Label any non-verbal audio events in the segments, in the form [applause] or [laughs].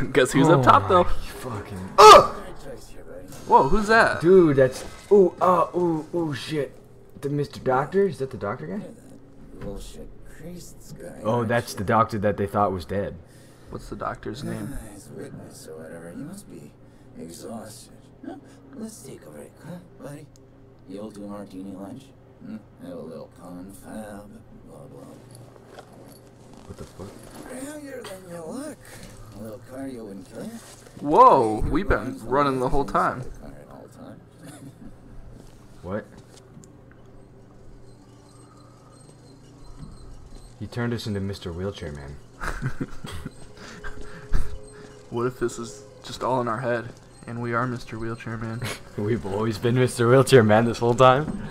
[laughs] Guess who's up top my though? Fucking. Oh! Whoa, who's that? Dude, that's. Ooh, uh, ooh, ooh, shit. The Mr. Doctor? Is that the doctor guy? Bullshit priests guy. Oh, that's the doctor that they thought was dead. What's the doctor's name? His witness or whatever. He must be exhausted. Huh? Let's take a break, huh, buddy? You'll do martini lunch. Hmm? Have a little confab. Blah blah. What the fuck? Heavier than you look. A little cardio wouldn't kill you. Whoa, we've been running the whole time. Alright, all the time. What? He turned us into Mr. Wheelchair Man. [laughs] What if this is just all in our head and we are Mr. Wheelchair Man? [laughs] We've always been Mr. Wheelchair Man this whole time.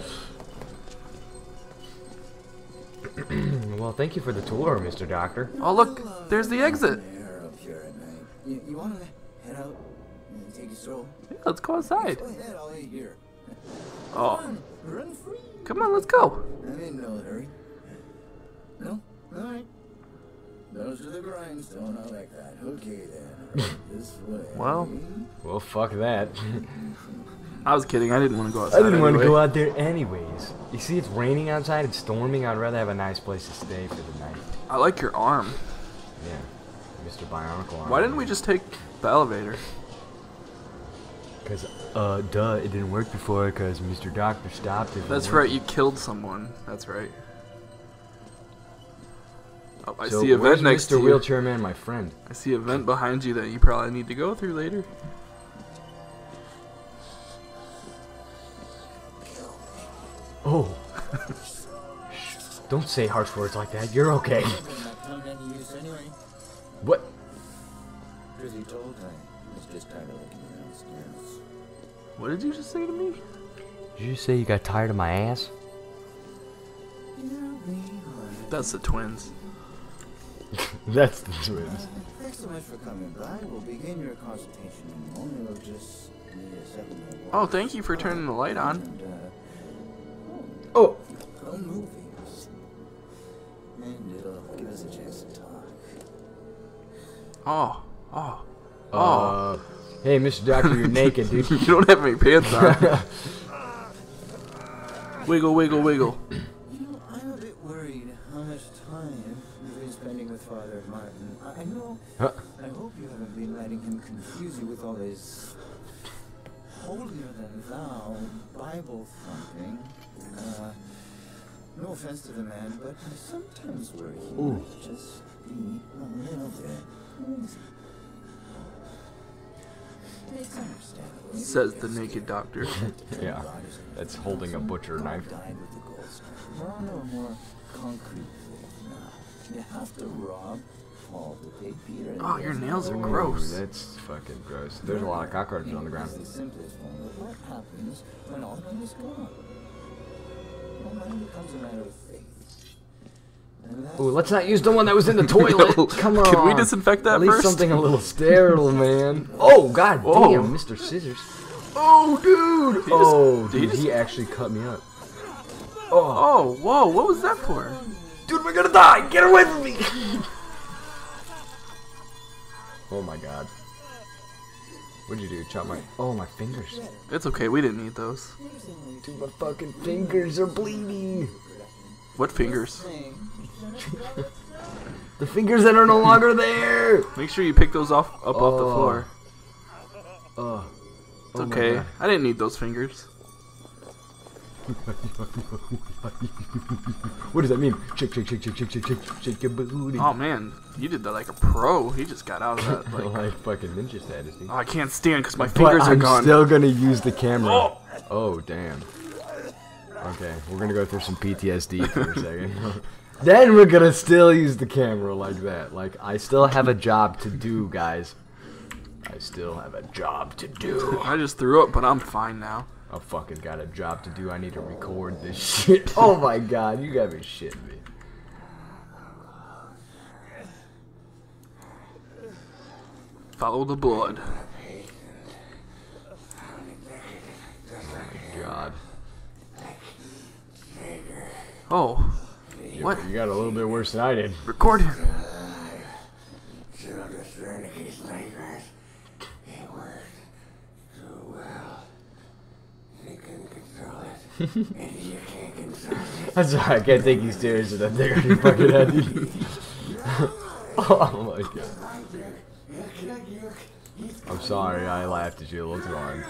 [clears throat] well, thank you for the tour, Mr. Doctor. Oh look, there's the exit. Air up here at night. You, you wanna head out and take a stroll? Yeah, let's go outside. Go ahead, I'll wait here. Oh, Come on, run free. come on, let's go. I'm in no hurry. No? Alright. Those are the grindstone, I like that. Okay then. [laughs] this way. Well. Well, fuck that. [laughs] I was kidding. I didn't want to go outside. I didn't want to go out there anyways. You see, it's raining outside, it's storming. I'd rather have a nice place to stay for the night. I like your arm. Yeah. Mr. Bionicle Arm. Why didn't we just take the elevator? Because, uh, duh, it didn't work before because Mr. Doctor stopped it. That's right. You killed someone. That's right. Oh, I So see a vent next Mr. to you. Wheelchair Man, my friend. I see a vent behind you that you probably need to go through later. Oh. [laughs] Don't say harsh words like that. You're okay. [laughs] What? Pretty told I was just tired of looking downstairs. What did you just say to me? Did you say you got tired of my ass? Here we are. That's the twins. [laughs] That's the twins. Thanks so much for coming by. We'll begin your consultation in a moment. It'll just need a second Oh, thank you for turning the light on. And, uh, Oh. go movies. And it'll give us a chance to talk. Oh, oh, oh. Uh, hey, Mr. Doctor, you're naked, dude. [laughs] you don't have any pants on. [laughs] wiggle, wiggle, wiggle. You know, I'm a bit worried how much time you've been spending with Father Martin. I I know. Huh? I hope you haven't been letting him confuse you with all his holier than thou Bible thumping. Uh, no offense to the man, but I sometimes worry he Ooh. might just be a little bit crazy. It's understandable. Says the naked doctor. [laughs] Yeah, that's holding a butcher knife. Died with the gold star. We're on to a more concrete thing. You have to rob Paul to pay Peter. Oh, your nails are no- gross. That's fucking gross. There's a lot of cockroaches on the ground. It's the simplest one, but what happens when all is gone? Well, money becomes a matter of faith. And that's Ooh, let's not use the one that was in the [laughs] toilet. Come on. Can we disinfect that At least first? something a little sterile, man. [laughs] Oh, god Whoa. damn, Mr. Scissors. Oh, dude. just- oh, did he dude, he just- actually cut me up. Oh. oh, whoa, what was that for? Dude, we're gonna die. Get away from me. [laughs] oh my god. What'd you do? Chop my. Oh, my fingers. It's okay, we didn't need those. Dude, my fucking fingers are bleeding. What fingers? The fingers that are no longer there. Make sure you pick those off up off the Oh. floor. Oh. oh it's Oh my okay. I didn't need those fingers. [laughs] What does that mean? Shake, shake, shake, shake, shake, shake, shake, shake your booty. Oh man, you did that like a pro. He just got out of that. [laughs] Like, like fucking ninja status, dude. oh, I can't stand because my But fingers are I'm gone. still gonna use the camera. Oh. Oh, damn. Okay, we're gonna go through some PTSD for a second. [laughs] then we're gonna still use the camera like that. Like I still have a job to do, guys. I still have a job to do. [laughs] I just threw up, but I'm fine now. I fucking got a job to do. I need to record this [laughs] shit. Oh my god, you got me shitting me. Follow the blood. Oh my God. Oh, what? You got a little bit worse than I did. Record him. tourniquets like. It worked so well. They couldn't control it. [laughs] and you can't control it. I'm sorry, I can't take you serious with that thing on your fucking [laughs] head. [laughs] oh my god. I'm sorry, I laughed at you a little too hard.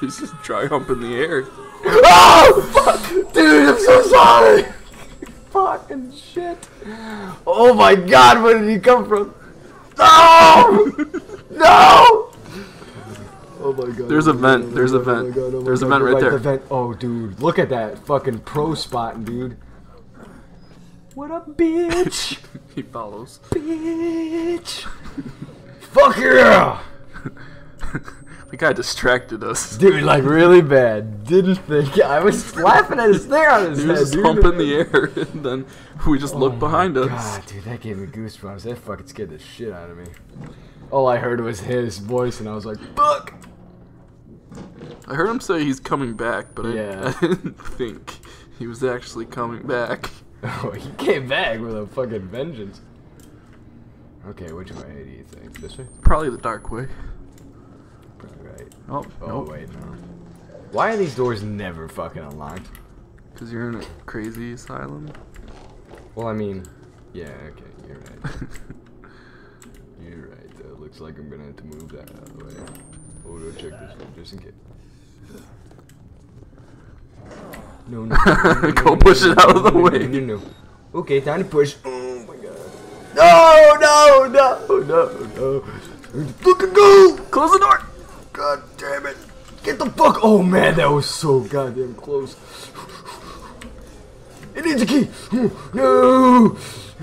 He's just dry hump in the air. Oh! Fuck! Dude, I'm so sorry! Fucking shit. Oh my god, where did he come from? No! No! Oh my god. There's a vent, there's a vent. oh my God, oh my There's a vent right there. The vent. Oh, dude, look at that fucking pro spotting, dude. What a bitch! [laughs] He follows. bitch! Fuck yeah! [laughs] The guy distracted us. [laughs] Dude, like really bad. Didn't think I was laughing at his thing on his He head. was just dude. humping the air, [laughs] and then we just Oh looked behind us. God, dude, that gave me goosebumps. That fucking scared the shit out of me. All I heard was his voice, and I was like, "Fuck!" I heard him say he's coming back, but I, [laughs] I didn't think he was actually coming back. Oh, he came back with a fucking vengeance. Okay, which way do you think? This way? Probably the dark way. Right. Oh, Oh nope. wait, no. Why are these doors never fucking unlocked? Because you're in a crazy asylum. Well, I mean, yeah, okay, you're right. [laughs] you're right. Though. Looks like I'm gonna have to move that out of the way. Oh, go check this one just in case. No, no. no, no, [laughs] Go no, push no, it out of the no, no, way. No, no, no. Okay, time to push. Oh my god. No, no, no, no, no. Fucking go! Close the door! God damn it. Get the fuck. Oh man, that was so goddamn close. It needs a key. No.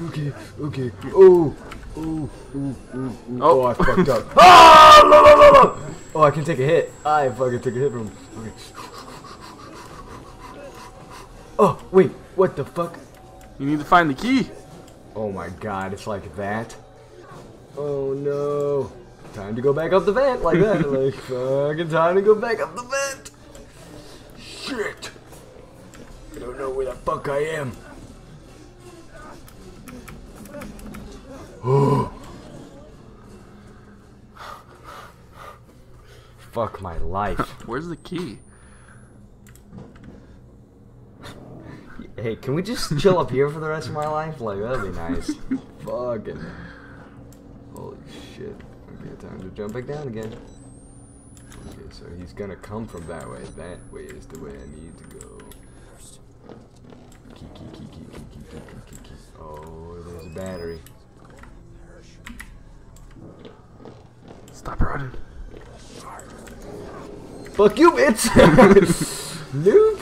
Okay, okay. Oh. Oh, oh, oh, oh, Oh. oh, I fucked up. [laughs] Ah, la, la, la, la. Oh, I can take a hit. I fucking took a hit from him. Okay. Oh, wait. What the fuck? You need to find the key. Oh my god, it's like that. Oh no. Time to go back up the vent like that. [laughs] like fucking time to go back up the vent. Shit. I don't know where the fuck I am. Oh. [gasps] Fuck my life. [laughs] Where's the key? Hey, can we just chill up here for the rest of my life? Like, that'd be nice. [laughs] Fucking. Holy shit. Got time to jump back down again. Okay, so he's gonna come from that way. That way is the way I need to go. Oh, there's a battery. Stop running. Fuck you, bitch! [laughs] Noob!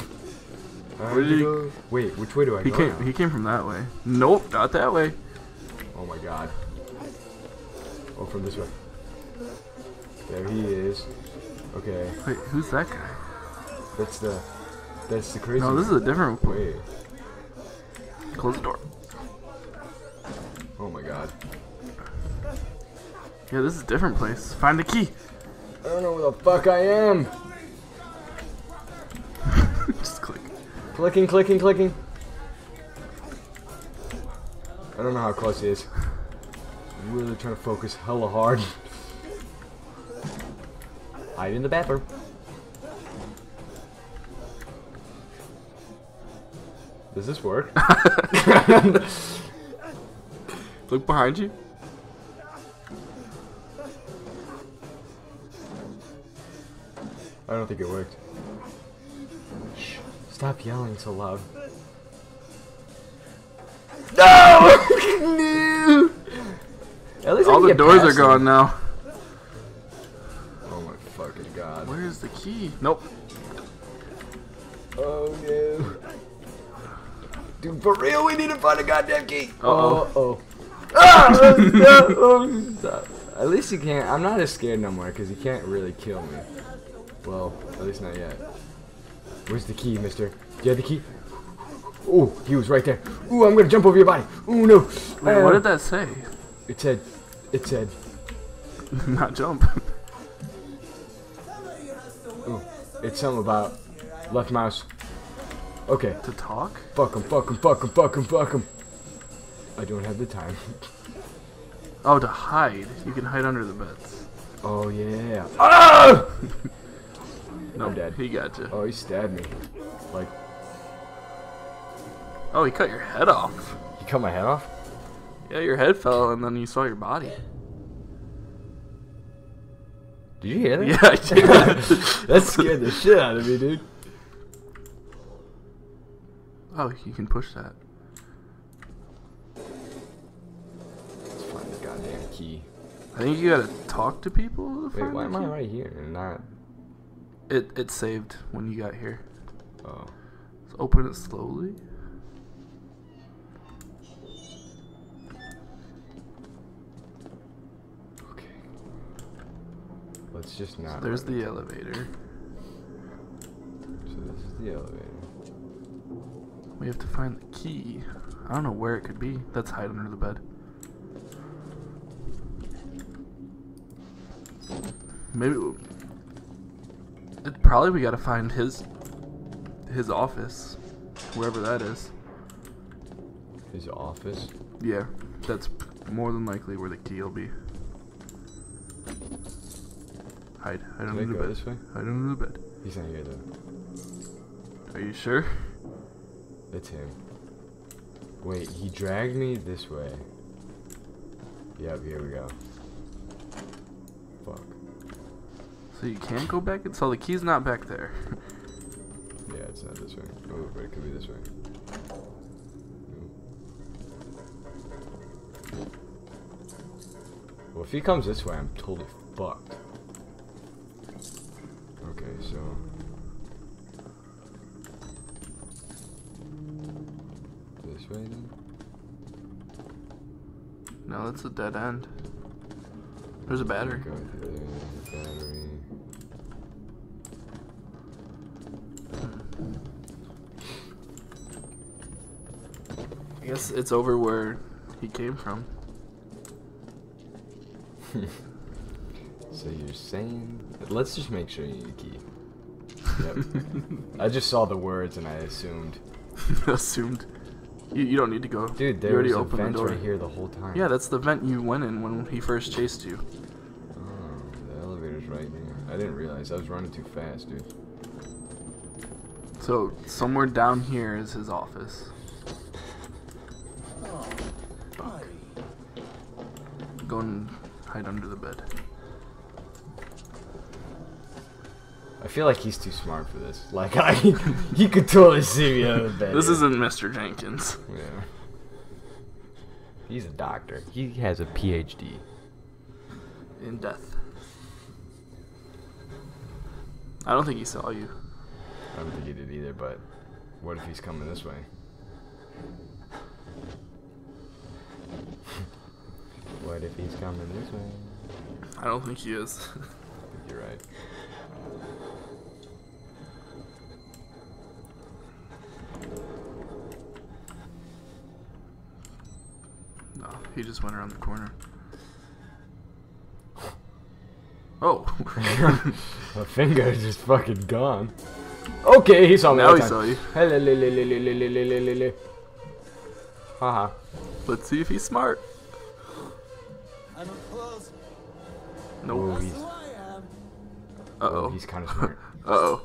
He, wait, which way do I he go? Came. He came from that way. Nope, not that way. Oh my god. Oh, from this way. There he is. Okay, Wait, who's that guy? that's the that's the crazy. No, this is a different. wait. Close the door. Oh my god. Yeah, this is a different place. Find the key. I don't know where the fuck I am. [laughs] Just click. Clicking, clicking, clicking. I don't know how close he is. I'm really trying to focus hella hard. [laughs] Hide in the bathroom. Does this work? [laughs] Look behind you. I don't think it worked. Shh. Stop yelling so loud. No! [laughs] no! At least I All can the get doors are past gone now. Key? Nope. Oh no. Dude, for real, we need to find a goddamn key. Uh-oh. oh. Ah! no, oh. [laughs] At least he can't. I'm not as scared no more because he can't really kill me. Well, at least not yet. Where's the key, mister? Do you have the key? Oh, he was right there. Ooh, I'm gonna jump over your body. Ooh, no. Wait, Uh, what did that say? It said, it said, [laughs] Not jump. It's something about left mouse. Okay, to talk? fuck him, fuck him, fuck him, fuck him, fuck him. I don't have the time. [laughs] Oh, to hide. You can hide under the beds. Oh yeah. Ah! [laughs] No, I'm dead. He got you. Oh, he stabbed me. Like Oh, he cut your head off. he cut my head off. Yeah, your head fell, and then you saw your body. Did you hear that? Yeah, I did. [laughs] that scared the shit out of me, dude. oh, you can push that. Let's find the goddamn key. I think you gotta talk to people. To Wait, find why am I right here and not? It it saved when you got here. Oh. Let's open it slowly. Let's just not. There's run the elevator. So this is the elevator. We have to find the key. I don't know where it could be. That's hide under the bed. Maybe it probably we gotta find his his office, wherever that is. His office. Yeah, that's more than likely where the key will be. Hide, hide under the bed. this way? Hide under the bed. He's not here though. Are you sure? It's him. Wait, he dragged me this way. Yep, here we go. Fuck. So you can't go back. So the key's not back there. [laughs] Yeah, it's not this way. Oh, but it could be this way. Well, if he comes this way, I'm totally fucked. Okay, so. This way then? No, that's a dead end. There's a battery. Go through the battery. I guess it's over where he came from. [laughs] So you're saying? Let's just make sure you need a key. Yep. [laughs] I just saw the words and I assumed. [laughs] Assumed. You, you don't need to go. Dude, you there already was a opened vent the door. right here the whole time. Yeah, that's the vent you went in when he first chased you. Oh, the elevator's right here. I didn't realize. I was running too fast, dude. So somewhere down here is his office. Oh, buddy. Go and hide under the bed. I feel like he's too smart for this. Like, I, [laughs] he could totally see me out of bed. This isn't Mr. Jenkins. Yeah. He's a doctor. He has a PhD. In death. I don't think he saw you. I don't think he did either, but what if he's coming this way? [laughs] what if he's coming this way? I don't think he is. I [laughs] think you're right. No, he just went around the corner. Oh. [laughs] My finger just fucking gone. Okay, he saw me. Now he saw you. Haha. -ha. Let's see if he's smart. No. Nope. He's uh oh, oh. he's kind of smart. Uh oh.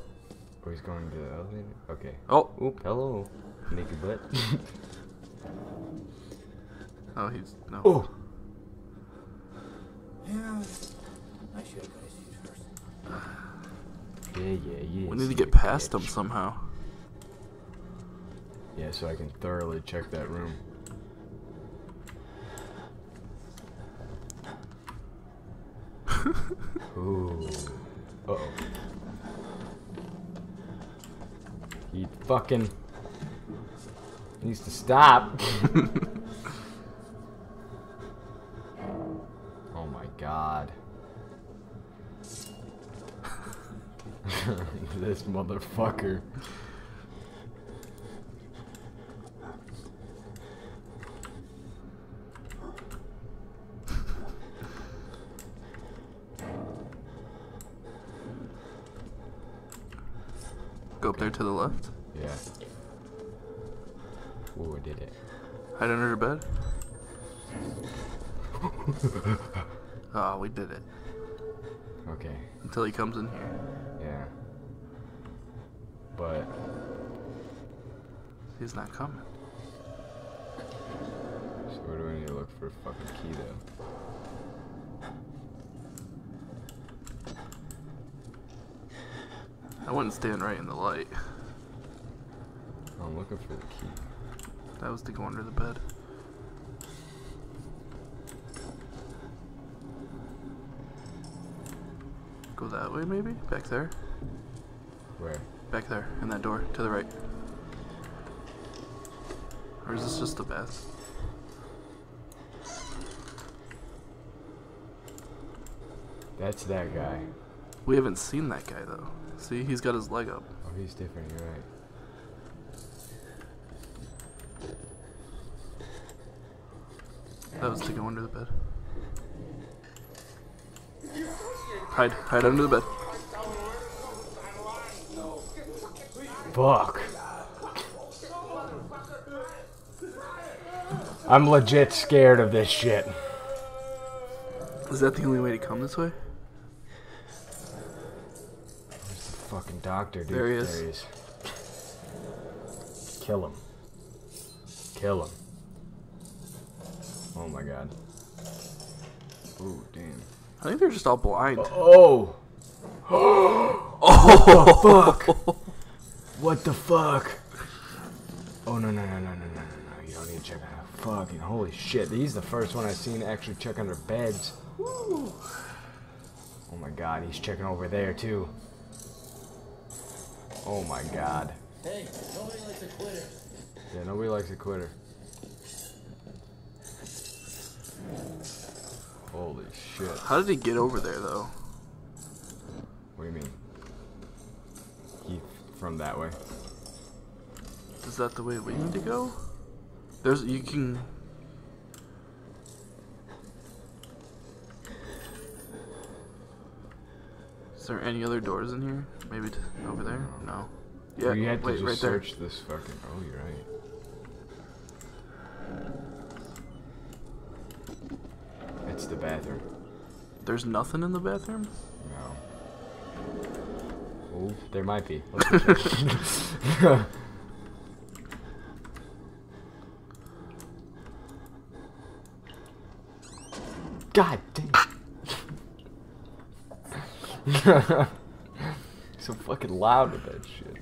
Oh, he's going to the elevator? Okay. Oh. Oop, hello. Naked butt. [laughs] Oh, he's no. oh! Yeah. I should have guys you first. Yeah, yeah, yeah. We need to son get of a past him bitch. somehow. Yeah, so I can thoroughly check that room. [laughs] Ooh. Uh oh. He fucking needs to stop. [laughs] oh my god. [laughs] this motherfucker. Go up there to the left. Yeah. Ooh, I did it. Hide under your bed. Oh, [laughs] we did it. okay, Until he comes in here. yeah. But He's not coming. so where do I need to look for a fucking key though? I wouldn't stand right in the light. I'm looking for the key. That was to go under the bed. Go that way, maybe? Back there? Where? Back there, in that door, to the right. Or is this just the bath? That's that guy. We haven't seen that guy though. See, he's got his leg up. Oh, he's different. You're right. That was to go under the bed. Hide, hide under the bed. Fuck. I'm legit scared of this shit. Is that the only way to come this way? doctor, dude. There he is. There he is. Kill him. Kill him. Oh my god. Oh damn. I think they're just all blind. Oh. Oh. oh. What the fuck? what the fuck? Oh no no no no no no no! You don't need to check out. Fucking holy shit! He's the first one I've seen actually check under beds. Oh my god, he's checking over there too. Oh my god. Hey, nobody likes a quitter. Yeah, nobody likes a quitter. Holy shit. How did he get over there though? What do you mean? He from that way? Is that the way we need to go? There's you can. Is there any other doors in here? Maybe over there? No. Yeah. you had to just right there. search this fucking. Oh, you're right. It's the bathroom. There's nothing in the bathroom. No. Oh, there might be. [laughs] Let's go check. [laughs] God damn. [laughs] so fucking loud with that shit.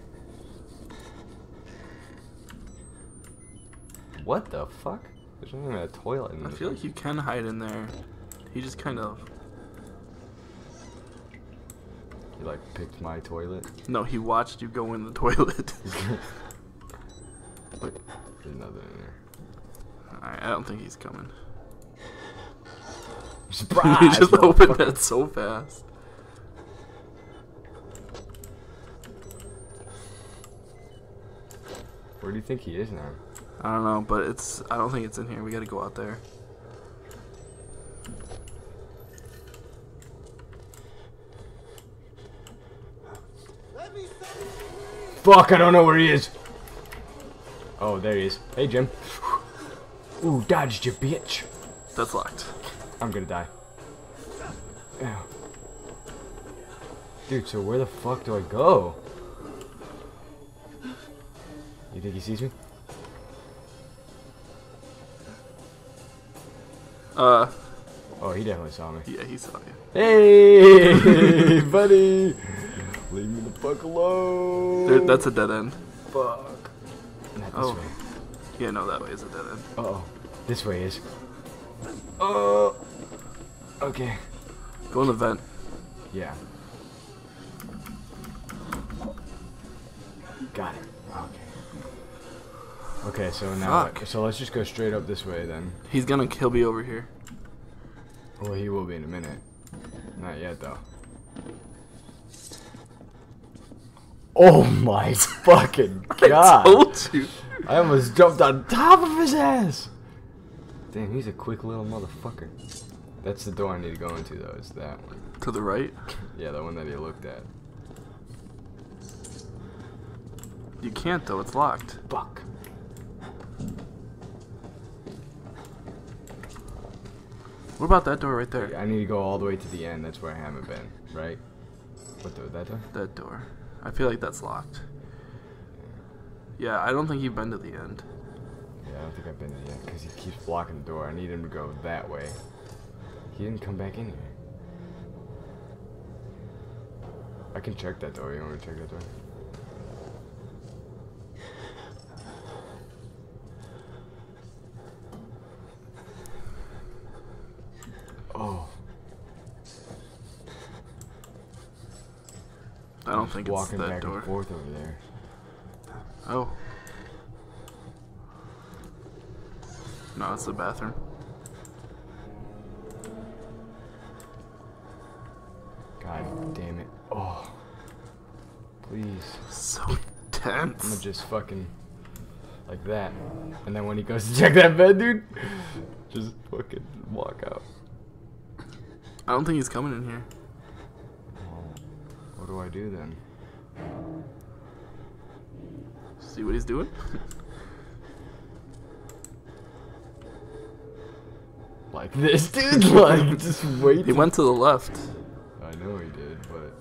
What the fuck? There's not even a toilet in there. I feel like you can hide in there. He just kind of. You like picked my toilet. No, he watched you go in the toilet. Look, [laughs] there's nothing in there. Alright, I don't think he's coming. [laughs] Surprise! he just opened that so fast. Where do you think he is now? I don't know, but it's. I don't think it's in here. We gotta go out there. Fuck, I don't know where he is. Oh, there he is. Hey, Jim. Ooh, dodged you, bitch. That's locked. I'm gonna die. Ew. Dude, so where the fuck do I go? Think he sees me? Uh, Oh, he definitely saw me. yeah, he saw you. Hey, [laughs] buddy! Leave me the fuck alone. There, that's a dead end. fuck. Not this Oh. way. Yeah, no, that way is a dead end. Uh oh. This way is. Oh. Okay. Go in the vent. Yeah. Got it. Okay. So now, Fuck. so let's just go straight up this way then. He's gonna kill me over here. Well, he will be in a minute. Not yet, though. Oh my [laughs] fucking [laughs] god! I told you. I almost jumped on top of his ass! Damn, he's a quick little motherfucker. That's the door I need to go into, though, is that one. To the right. [laughs] Yeah, the one that he looked at. You can't though. It's locked. What about that door right there? I need to go all the way to the end. That's where I haven't been, right? What door? That door? That door. I feel like that's locked. Yeah, I don't think you've been to the end. Yeah, I don't think I've been to the end because he keeps blocking the door. I need him to go that way. He didn't come back in here. I can check that door. You want me to check that door? Oh, I don't he's think it's walking that back door. and forth over there. Oh. No, it's the bathroom. God damn it! Oh, please. So I'm gonna just fucking like that, and then when he goes to check that bed, dude, just fucking walk out. I don't think he's coming in here. What do I do then? See what he's doing? Like [laughs] this, dude. Like just [laughs] wait. he went to the left. I know he did, but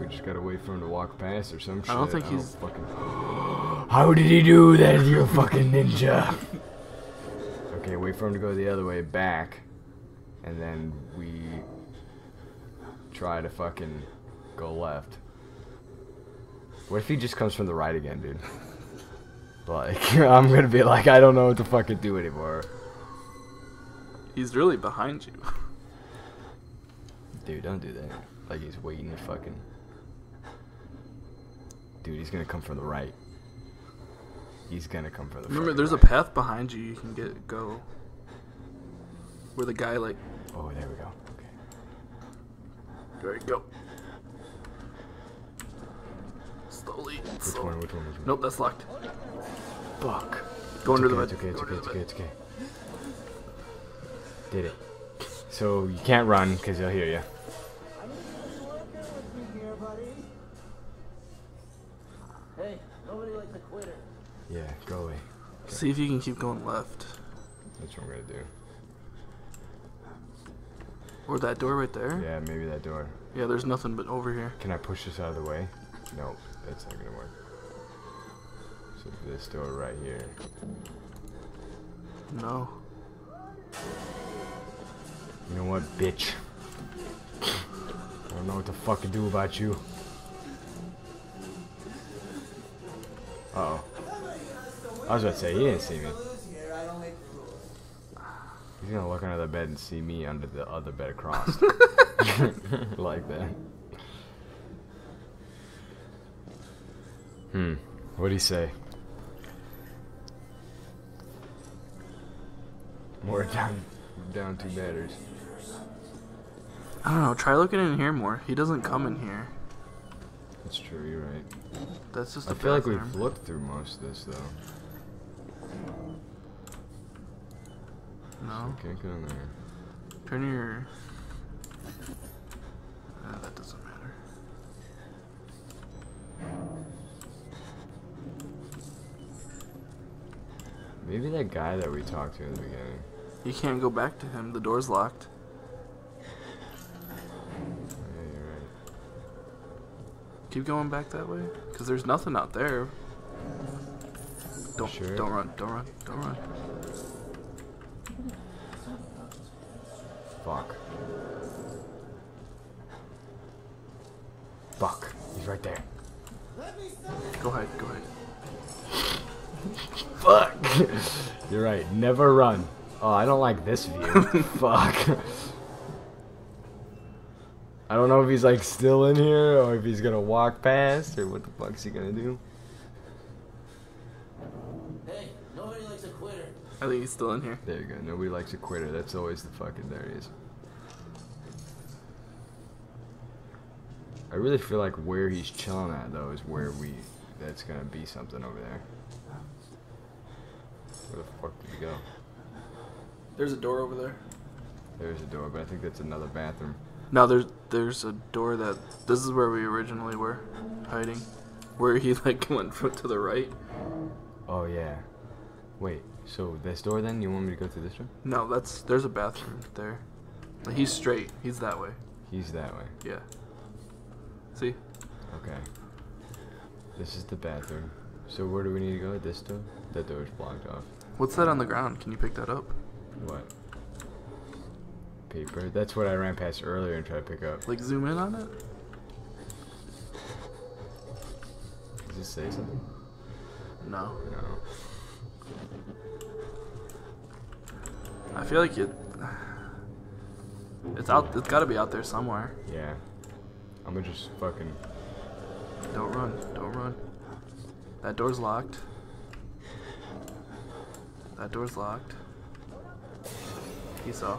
we just gotta wait for him to walk past or some shit. I don't think he's- fucking. [gasps] How did he do that, You're fucking ninja? okay, wait for him to go the other way back, and then we try to fucking go left. What if he just comes from the right again, dude? Like, [laughs] I'm gonna be like, I don't know what to fucking do anymore. He's really behind you. Dude, don't do that. Like he's waiting to fucking. Dude, he's gonna come from the right. He's gonna come from the. Remember, there's a path behind you you can get go. Where the guy like, Oh, there we go. Okay. there you go. Slowly. Which slowly. one? Which one? Which one? Nope, that's locked. Fuck. Go it's under okay, the bed. It's okay. It's okay. It's okay. It's okay. Did it. So you can't run because he'll hear you. Hey, nobody likes a quitter. Yeah, go away. See if you can keep going left. That's what I'm gonna do. Or that door right there. Yeah, maybe that door. Yeah, there's nothing but over here. Can I push this out of the way? No, that's not gonna work. So this door right here. No. You know what, bitch? I don't know what the fuck to fucking do about you. Uh oh. I was about to say, he didn't see me. He's gonna look under the bed and see me under the other bed across. [laughs] [laughs] like that. Hmm. What'd he say? More down, down two batters. I don't know. Try looking in here more. He doesn't come in here. That's true, you're right. That's just. I feel like we've looked through most of this though. No. Can't go in there. Turn your. Uh, that doesn't matter. Maybe that guy that we talked to in the beginning. You can't go back to him. The door's locked. Yeah, you're right. Keep going back that way, cause there's nothing out there. Don't Sure. don't run. Don't run. Don't run. Fuck. Fuck. He's right there. Go ahead. Go ahead. [laughs] Fuck. You're right. Never run. Oh, I don't like this view. [laughs] Fuck. I don't know if he's like still in here or if he's gonna walk past or what the fuck's he gonna do. Hey, nobody likes a quitter. I think he's still in here. There you go. Nobody likes a quitter. That's always the fucking there he is. I really feel like where he's chilling at though is where we that's gonna be something over there. Where the fuck did he go? There's a door over there. There's a door, but I think that's another bathroom. No, there's there's a door that this is where we originally were hiding, where he [laughs] like went fo- to the right. Oh yeah. Wait, so this door then? You want me to go through this one? No, that's there's a bathroom there. Like, He's straight. He's that way. He's that way. Yeah. See? Okay. This is the bathroom. So where do we need to go? This door? That door is blocked off. What's that on the ground? Can you pick that up? What? Paper. That's what I ran past earlier and tried to pick up. Like zoom in on it? Does it say something? No. No. I feel like it. [sighs] It's out. It's got to be out there somewhere. Yeah. I'm gonna just fucking. Don't run. Don't run. That door's locked. That door's locked. He saw.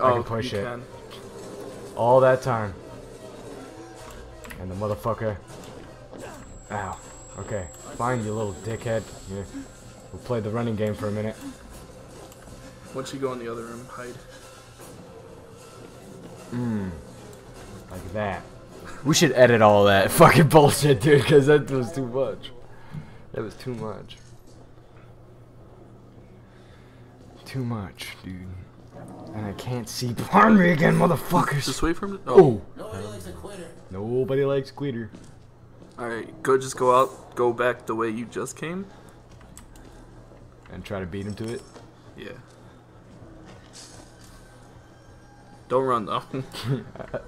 Oh, can push you it. can. All that time. And the motherfucker. Ow. Okay. Fine, you little dickhead. Yeah. We'll play the running game for a minute. Once you go in the other room, hide. Mmm. Like that. We should edit all that [laughs] fucking bullshit, dude, because that was too much. That was too much. Too much, dude. And I can't see [laughs] behind me again, motherfuckers. Just wait for him. To, oh. oh. Nobody likes a quitter. Nobody likes quitter. All right. Go. Just go out. Go back the way you just came. And try to beat him to it. Yeah. Don't run though. [laughs]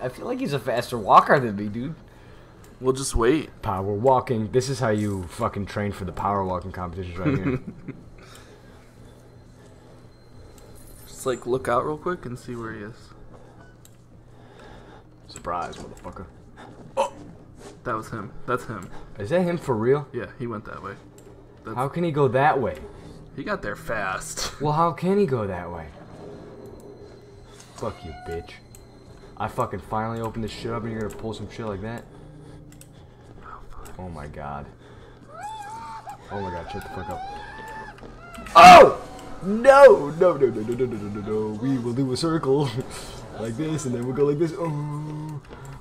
I feel like he's a faster walker than me, dude. we'll just wait. Power walking. This is how you fucking train for the power walking competitions right here. [laughs] Just like look out real quick and see where he is. Surprise, motherfucker. Oh! That was him. That's him. Is that him for real? Yeah, he went that way. That's, How can he go that way? he got there fast. Well, how can he go that way? Fuck you, bitch. I fucking finally opened this shit up and you're gonna pull some shit like that? Oh my god. Oh my god, shut the fuck up. Oh! No! No, no, no, no, no, no, no, no, no. We will do a circle [laughs] like this and then we'll go like this. Oh,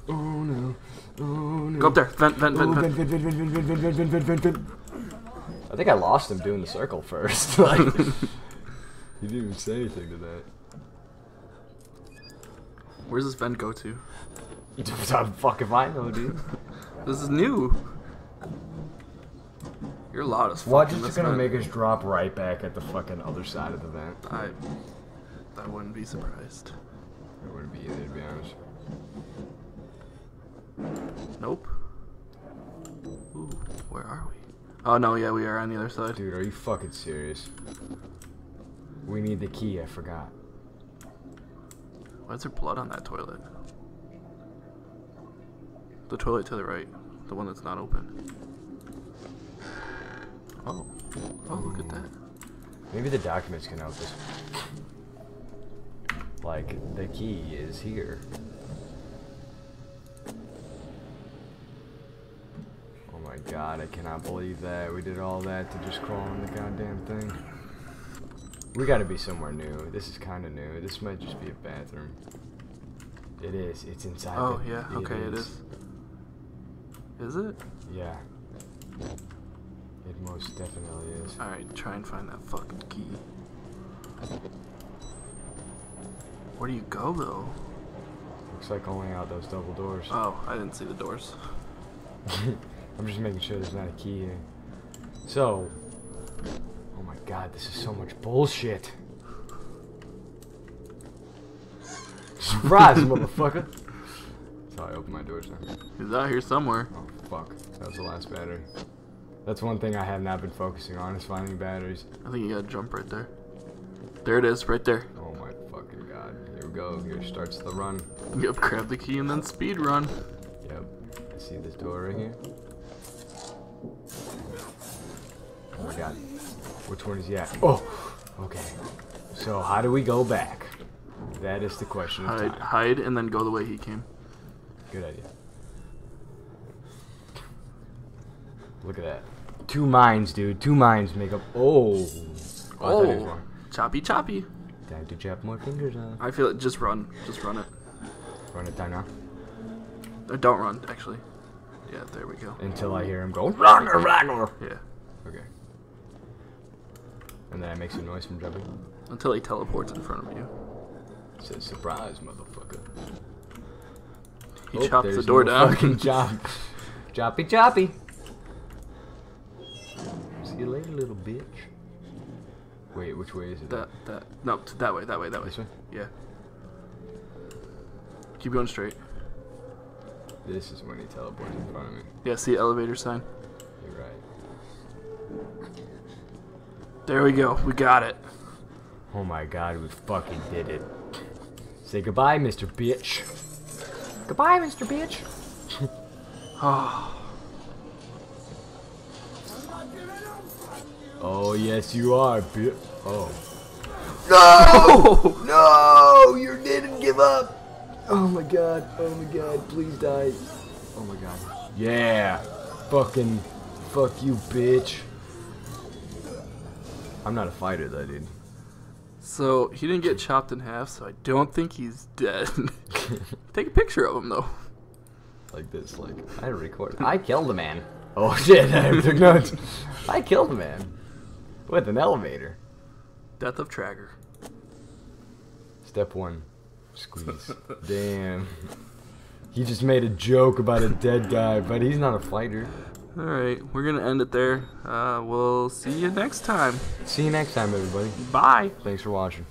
oh no. Oh no. Go up there. Vent, vent, Oh, vent, vent, vent. vent, vent, vent, vent, vent, vent, vent, vent, vent, vent. I think I lost him doing the circle first. [laughs] like, [laughs] he didn't even say anything to that. Where's this vent go to? [laughs] I'm fucking fine though, dude. [laughs] This is new. You're loud as fuck. Watch, it's gonna vent. make us drop right back at the fucking other side of the vent. I, I wouldn't be surprised. It wouldn't be either, to be honest. Nope. Ooh, where are we? Oh no, yeah, we are on the other side. Dude, are you fucking serious? We need the key, I forgot. Why is there blood on that toilet? The toilet to the right, the one that's not open. Oh, oh, look at that. Maybe the documents can help us. Like, the key is here. Oh my god, I cannot believe that. We did all that to just crawl in the goddamn thing. We gotta be somewhere new. This is kinda new. This might just be a bathroom. It is. It's inside Oh the- yeah, okay, it is. Is it? Yeah. It most definitely is. All right, try and find that fucking key. Where do you go though? Looks like only out those double doors. Oh, I didn't see the doors. [laughs] I'm just making sure there's not a key here. So, god, this is so much bullshit. Surprise, [laughs] motherfucker! That's how I open my doors now. He's out here somewhere. Oh fuck, that was the last battery. That's one thing I have not been focusing on is finding batteries. I think you gotta jump right there. There it is, right there. Oh my fucking god. Here we go. Here starts the run. Yep, grab the key and then speed run. Yep. I see this door right here. Oh my god. Which one is he at? Oh! Okay. So how do we go back? That is the question Hide, hide, and then go the way he came. Good idea. Look at that. Two minds, dude. Two minds make up. Oh! oh I thought it was Oh, choppy, choppy. Time to chop more fingers off. I feel it. Just run. Just run it. Run it down now. Or don't run, actually. Yeah, there we go. until I hear him go Ragnar Ragnar. Yeah. Okay. And then I make some noise from jumping. Until he teleports in front of you. Says surprise, motherfucker. He Oh, chops the door no down. Fucking [laughs] chop. Choppy choppy. See you later, little bitch. Wait, which way is it? that that no that way that way that way. This way? Yeah. Keep going straight. This is when he teleports in front of me. Yeah, see elevator sign. You're right. There we go. We got it. Oh my god, we fucking did it. Say goodbye, Mr. Bitch. Goodbye, Mr. Bitch. Ah. oh, yes, you are, bitch. Oh. No! [laughs] no! You didn't give up! Oh my god, oh my god, please die. Oh my god. Yeah! Fucking. Fuck you, bitch. I'm not a fighter, though, dude. So he didn't get chopped in half, so I don't think he's dead. [laughs] Take a picture of him though. like this, like [laughs] I recorded. I [laughs] killed a man. Oh shit! I took notes. I killed a man with an elevator. Death of Trager. Step one, squeeze. Damn. He just made a joke about a dead guy, but he's not a fighter. All right, we're gonna end it there. Uh, we'll see you next time. See you next time, everybody. Bye. Thanks for watching.